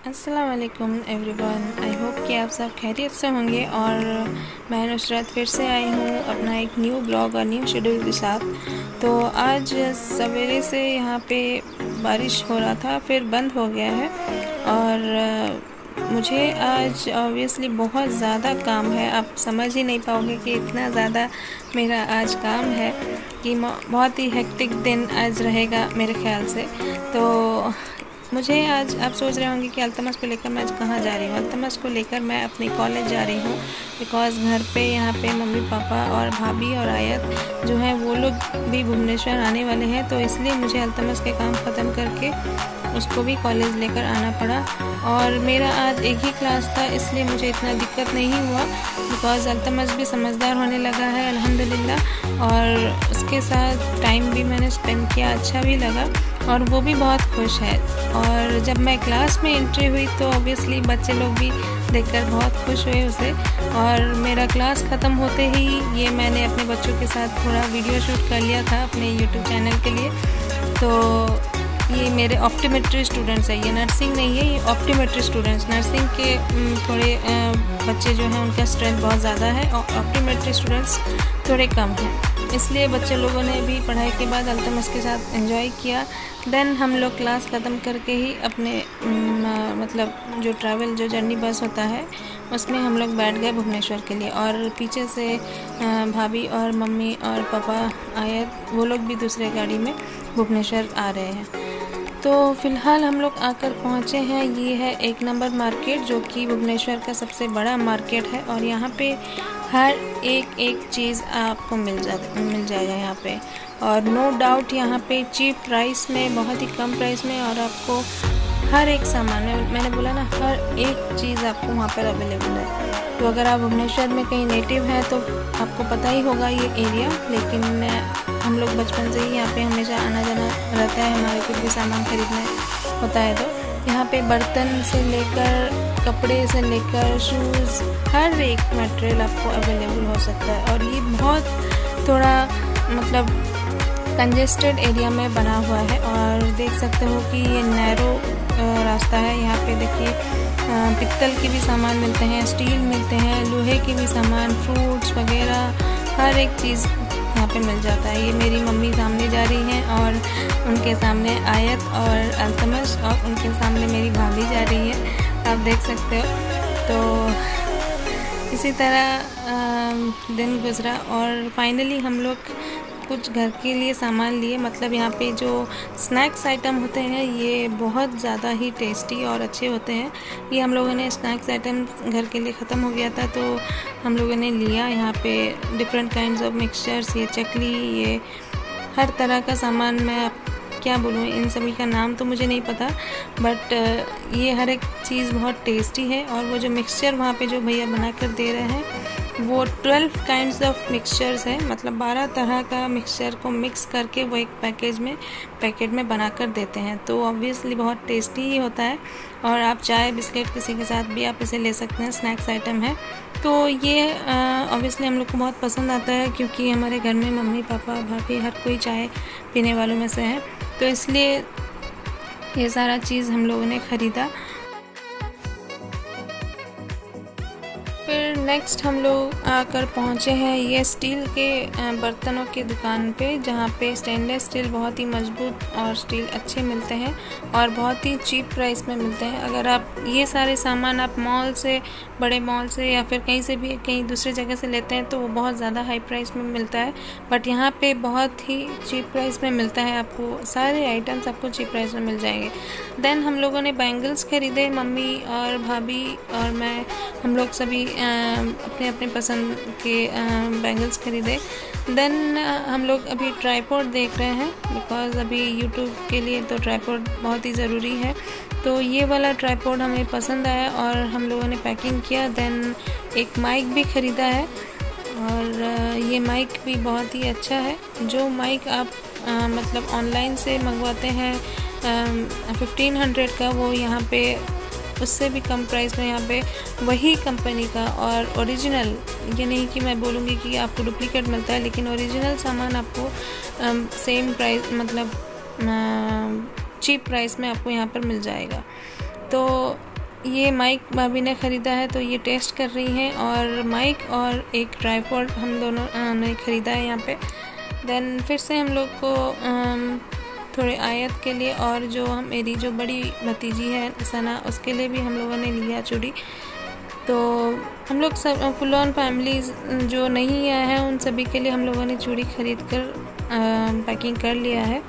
वालेकुम everyone I hope कि आप सब खैरियत से होंगे और मैं नुसरत फिर से आई हूँ अपना एक न्यू ब्लॉग और न्यू शेड्यूल के साथ। तो आज सवेरे से यहाँ पे बारिश हो रहा था, फिर बंद हो गया है। और मुझे आज ऑब्वियसली बहुत ज़्यादा काम है। आप समझ ही नहीं पाओगे कि इतना ज़्यादा मेरा आज काम है कि बहुत ही हेक्टिक दिन आज रहेगा मेरे ख्याल से। तो मुझे आज आप सोच रहे होंगे कि अल्तमस को लेकर मैं आज कहाँ जा रही हूँ। अल्तमस को लेकर मैं अपने कॉलेज जा रही हूँ बिकॉज़ घर पे यहाँ पे मम्मी, पापा और भाभी और आयत जो है, वो लोग भी भुवनेश्वर आने वाले हैं। तो इसलिए मुझे अल्तमस के काम ख़त्म करके उसको भी कॉलेज लेकर आना पड़ा और मेरा आज एक ही क्लास था, इसलिए मुझे इतना दिक्कत नहीं हुआ बिकॉज़ अल्तमस भी समझदार होने लगा है अलहमदिल्ला और उसके साथ टाइम भी मैंने स्पेंड किया अच्छा भी लगा। और वो भी बहुत खुश है। और जब मैं क्लास में एंट्री हुई तो ऑब्वियसली बच्चे लोग भी देखकर बहुत खुश हुए उसे। और मेरा क्लास ख़त्म होते ही ये मैंने अपने बच्चों के साथ थोड़ा वीडियो शूट कर लिया था अपने यूट्यूब चैनल के लिए। तो ये मेरे ऑप्टीमेट्री स्टूडेंट्स है। ये नर्सिंग नहीं है, ये ऑप्टीमेट्री स्टूडेंट्स नर्सिंग के थोड़े बच्चे जो हैं उनका स्ट्रेंथ बहुत ज़्यादा है और ऑप्टीमेट्री स्टूडेंट्स थोड़े कम हैं। इसलिए बच्चे लोगों ने भी पढ़ाई के बाद अल्तमस के साथ एंजॉय किया। देन हम लोग क्लास ख़त्म करके ही अपने मतलब जो ट्रैवल जो जर्नी बस होता है, उसमें हम लोग बैठ गए भुवनेश्वर के लिए। और पीछे से भाभी और मम्मी और पापा आए, वो लोग भी दूसरे गाड़ी में भुवनेश्वर आ रहे हैं। तो फ़िलहाल हम लोग आकर पहुँचे हैं। ये है एक नंबर मार्केट जो कि भुवनेश्वर का सबसे बड़ा मार्केट है। और यहाँ पे हर एक एक चीज़ आपको मिल जा, मिल जाएगा यहाँ पे। और नो डाउट यहाँ पे चीप प्राइस में, बहुत ही कम प्राइस में और आपको हर एक सामान में, मैंने बोला ना, हर एक चीज़ आपको वहाँ पर अवेलेबल है। तो अगर आप भुवनेश्वर में कहीं नेटिव हैं तो आपको पता ही होगा ये एरिया लेकिन हम लोग बचपन से ही यहाँ पे हमेशा आना जाना रहता है, हमारे कुछ भी सामान खरीदना होता है तो। यहाँ पे बर्तन से लेकर कपड़े से लेकर शूज़ हर एक मटेरियल आपको अवेलेबल हो सकता है। और ये बहुत थोड़ा मतलब कंजेस्टेड एरिया में बना हुआ है। और देख सकते हो कि ये नैरो रास्ता है। यहाँ पे देखिए पित्तल के भी सामान मिलते हैं स्टील मिलते हैं, लोहे के भी सामान फ्रूट्स वगैरह, हर एक चीज़ यहाँ पे मिल जाता है। ये मेरी मम्मी सामने जा रही हैं और उनके सामने आयत और अल्तमश और उनके सामने मेरी भाभी जा रही है। आप देख सकते हो। तो इसी तरह दिन गुजरा और फाइनली हम लोग कुछ घर के लिए सामान लिए। मतलब यहाँ पे जो स्नैक्स आइटम होते हैं, ये बहुत ज़्यादा ही टेस्टी और अच्छे होते हैं। ये हम लोगों ने स्नैक्स आइटम घर के लिए ख़त्म हो गया था तो हम लोगों ने लिया यहाँ पे डिफरेंट काइंड ऑफ़ मिक्सचर्स ये चकली, ये हर तरह का सामान मैं क्या बोलूँ, इन सभी का नाम तो मुझे नहीं पता बट ये हर एक चीज़ बहुत टेस्टी है और वो जो मिक्सचर वहाँ पे जो भैया बना कर दे रहे हैं वो ट्वेल्व काइंड्स ऑफ़ मिक्सचर्स है। मतलब बारह तरह का मिक्सचर को मिक्स करके वो एक पैकेज में पैकेट में बना कर देते हैं। तो ऑब्वियसली बहुत टेस्टी ही होता है। और आप चाय, बिस्किट किसी के साथ भी आप इसे ले सकते हैं। स्नैक्स आइटम है। तो ये ऑब्वियसली हम लोग को बहुत पसंद आता है क्योंकि हमारे घर में मम्मी, पापा, भाभी हर कोई चाय पीने वालों में से है। तो इसलिए ये सारा चीज़ हम लोगों ने ख़रीदा। नेक्स्ट हम लोग आकर पहुँचे हैं ये स्टील के बर्तनों की दुकान पे, जहाँ पे स्टेनलेस स्टील बहुत ही मज़बूत और स्टील अच्छे मिलते हैं और बहुत ही चीप प्राइस में मिलते हैं। अगर आप ये सारे सामान आप मॉल से, बड़े मॉल से या फिर कहीं से भी, कहीं दूसरी जगह से लेते हैं तो वो बहुत ज़्यादा हाई प्राइस में मिलता है। बट यहाँ पे बहुत ही चीप प्राइस में मिलता है आपको, सारे आइटम्स आपको चीप प्राइस में मिल जाएँगे। देन हम लोगों ने बैंगल्स खरीदे, मम्मी और भाभी और मैं, हम लोग सभी अपने अपने पसंद के बैंगल्स खरीदे। देन हम लोग अभी ट्राईपोर्ड देख रहे हैं बिकॉज़ अभी यूट्यूब के लिए तो ट्राईपोर्ट बहुत ही ज़रूरी है। तो ये वाला ट्राईपोर्ड हमें पसंद आया और हम लोगों ने पैकिंग किया। देन एक माइक भी ख़रीदा है और ये माइक भी बहुत ही अच्छा है। जो माइक आप आ, मतलब ऑनलाइन से मंगवाते हैं फिफ्टीन हंड्रेड का वो यहाँ पे उससे भी कम प्राइस में यहाँ पे वही कंपनी का और ओरिजिनल ये नहीं कि मैं बोलूँगी कि आपको डुप्लीकेट मिलता है, लेकिन ओरिजिनल सामान आपको सेम प्राइस मतलब चीप प्राइस में आपको यहाँ पर मिल जाएगा। तो ये माइक भाभी ने ख़रीदा है तो ये टेस्ट कर रही हैं और माइक और एक ट्राईपोर्ड हम दोनों ने ख़रीदा है यहाँ पे। देन फिर से हम लोग को थोड़े आयत के लिए और जो हम, मेरी जो बड़ी भतीजी है, सना, उसके लिए भी हम लोगों ने लिया चूड़ी। तो हम लोग सब, फुल ऑन फैमिली जो नहीं आया है, उन सभी के लिए हम लोगों ने चूड़ी ख़रीद कर पैकिंग कर लिया है।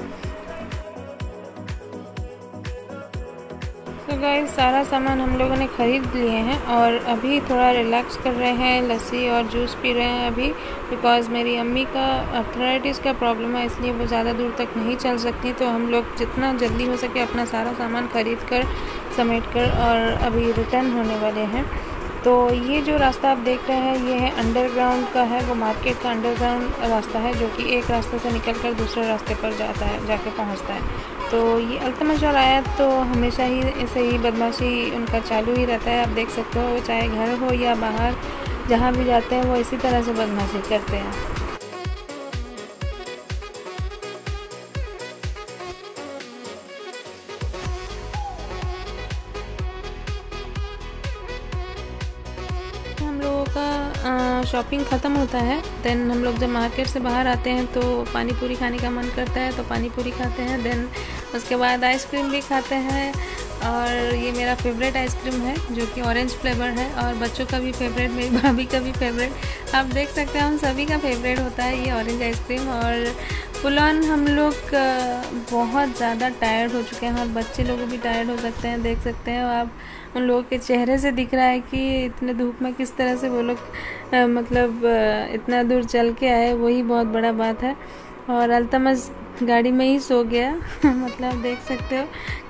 गाइस सारा सामान हम लोगों ने ख़रीद लिए हैं और अभी थोड़ा रिलैक्स कर रहे हैं, लस्सी और जूस पी रहे हैं अभी बिकॉज़ मेरी अम्मी का अर्थराइटिस का प्रॉब्लम है, इसलिए वो ज़्यादा दूर तक नहीं चल सकती तो हम लोग जितना जल्दी हो सके अपना सारा सामान ख़रीद कर, समेट कर और अभी रिटर्न होने वाले हैं। तो ये जो रास्ता आप देख रहे हैं, ये है अंडरग्राउंड का है, वो मार्केट का अंडरग्राउंड रास्ता है, जो कि एक रास्ते से निकल कर दूसरे रास्ते पर जाता है, जाके पहुँचता है। तो ये अल्तमा और आया तो हमेशा ही ऐसे ही बदमाशी उनका चालू ही रहता है। आप देख सकते हो, चाहे घर हो या बाहर, जहाँ भी जाते हैं, वो इसी तरह से बदमाशी करते हैं। शॉपिंग ख़त्म होता है देन हम लोग जब मार्केट से बाहर आते हैं तो पानी पूरी खाने का मन करता है तो पानी पूरी खाते हैं देन उसके बाद आइसक्रीम भी खाते हैं और ये मेरा फेवरेट आइसक्रीम है, जो कि ऑरेंज फ्लेवर है और बच्चों का भी फेवरेट मेरी भाभी का भी फेवरेट आप देख सकते हैं, हम सभी का फेवरेट होता है ये ऑरेंज आइसक्रीम और फुल ऑन हम लोग बहुत ज़्यादा टायर्ड हो चुके हैं और बच्चे लोग भी टायर्ड हो सकते हैं, देख सकते हैं। आप उन लोगों के चेहरे से दिख रहा है कि इतने धूप में किस तरह से वो लोग मतलब इतना दूर चल के आए, वही बहुत बड़ा बात है। और अल्तमस गाड़ी में ही सो गया। मतलब देख सकते हो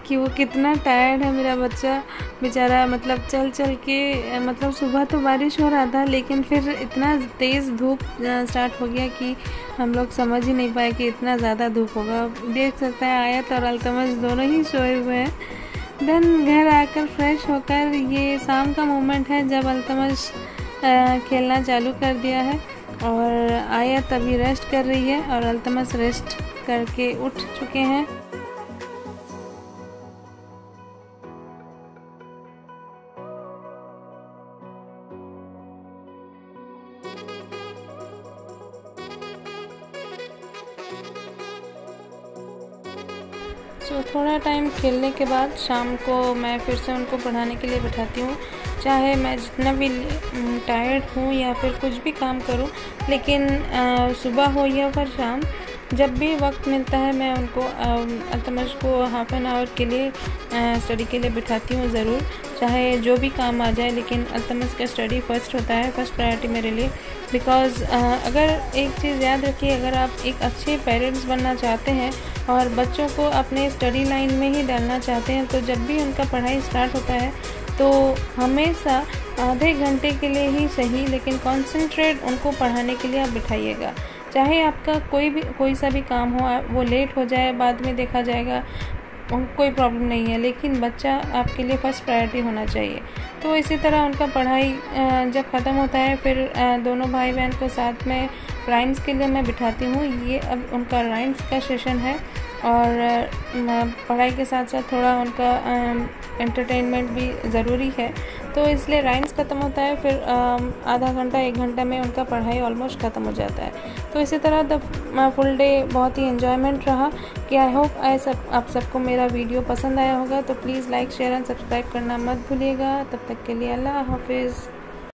कि वो कितना टायर्ड है मेरा बच्चा। बेचारा मतलब चल चल के मतलब सुबह तो बारिश हो रहा था, लेकिन फिर इतना तेज़ धूप स्टार्ट हो गया कि हम लोग समझ ही नहीं पाए कि इतना ज़्यादा धूप होगा। देख सकते हैं आयत और अल्तमस दोनों ही सोए हुए हैं। देन घर आकर फ्रेश होकर ये शाम का मोमेंट है जब अल्तमश खेलना चालू कर दिया है। और आयत अभी रेस्ट कर रही है और अल्तमस रेस्ट करके उठ चुके हैं। So, थोड़ा टाइम खेलने के बाद शाम को मैं फिर से उनको पढ़ाने के लिए बैठाती हूँ। चाहे मैं जितना भी टायर्ड हूँ या फिर कुछ भी काम करूँ, लेकिन सुबह हो या फिर शाम, जब भी वक्त मिलता है मैं उनको अल्तमश को हाफ़ एन आवर के लिए स्टडी के लिए बिठाती हूँ ज़रूर। चाहे जो भी काम आ जाए, लेकिन अल्तमश का स्टडी फ़र्स्ट होता है फ़र्स्ट प्रायोरिटी मेरे लिए। बिकॉज़ अगर एक चीज़ याद रखिए, अगर आप एक अच्छे पेरेंट्स बनना चाहते हैं और बच्चों को अपने स्टडी लाइन में ही डालना चाहते हैं तो जब भी उनका पढ़ाई स्टार्ट होता है तो हमेशा आधे घंटे के लिए ही सही, लेकिन कॉन्सेंट्रेट उनको पढ़ाने के लिए आप बिठाइएगा। चाहे आपका कोई भी, कोई सा भी काम हो वो लेट हो जाए, बाद में देखा जाएगा कोई प्रॉब्लम नहीं है, लेकिन बच्चा आपके लिए फ़र्स्ट प्रायोरिटी होना चाहिए। तो इसी तरह उनका पढ़ाई जब ख़त्म होता है, फिर दोनों भाई बहन को साथ में राइम्स के लिए मैं बिठाती हूँ। ये अब उनका राइम्स का सेशन है, और पढ़ाई के साथ साथ थोड़ा उनका एंटरटेनमेंट भी ज़रूरी है। तो इसलिए राइम्स ख़त्म होता है, फिर आधा घंटा, एक घंटा में उनका पढ़ाई ऑलमोस्ट ख़त्म हो जाता है। तो इसी तरह द फुल डे बहुत ही इन्जॉयमेंट रहा कि आई होप आई सब, आप सबको मेरा वीडियो पसंद आया होगा। तो please like share and subscribe करना मत भूलिएगा। तब तक के लिए अल्लाह हाफिज़।